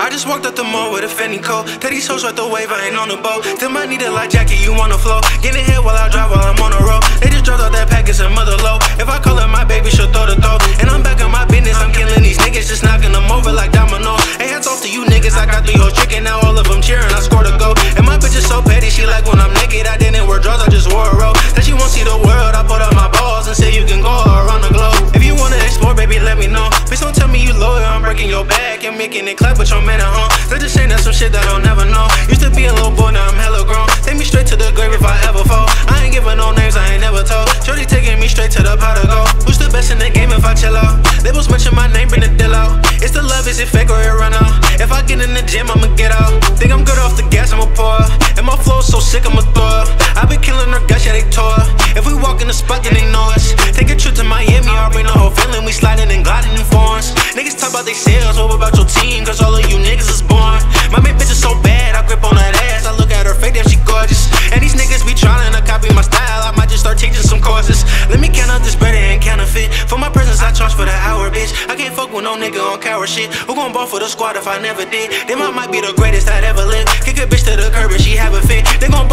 I just walked up the mall with a Fendi coat. These hoes right the wave, I ain't on the boat. Them I need a light jacket, you wanna flow. Get in here while I drive while I'm on the road. They just dropped out that package and mother breaking your back and making it clap with your man at home. They just saying that some shit that I'll never know. Used to be a little boy, now I'm hella grown. Take me straight to the grave if I ever fall. I ain't giving no names, I ain't never told. Shorty taking me straight to the pot to go. Who's the best in the game if I chill out? Labels mention my name, bring the deal out. It's the love, is it fake or it run out? If I get in the gym, I'ma get out. Think I'm good off the gas, I'ma pour. And my flow's so sick, I'ma Let me count up this bread and counterfeit. For my presence, I charge for the hour, bitch. I can't fuck with no nigga on coward shit. Who gon' ball for the squad if I never did? Them I might be the greatest I'd ever lived. Kick a bitch to the curb and she have a fit. They gon'